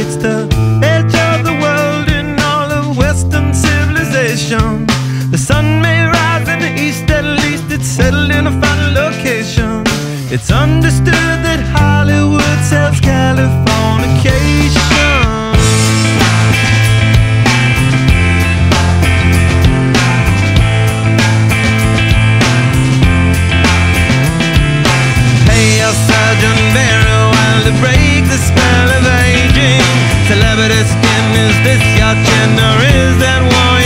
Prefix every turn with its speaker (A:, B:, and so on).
A: It's the edge of the world in all of Western civilization. The sun may rise in the east, at least it's settled in a final location. It's understood that Hollywood sells Californication. break the spell time? Is this your gender? Is that one?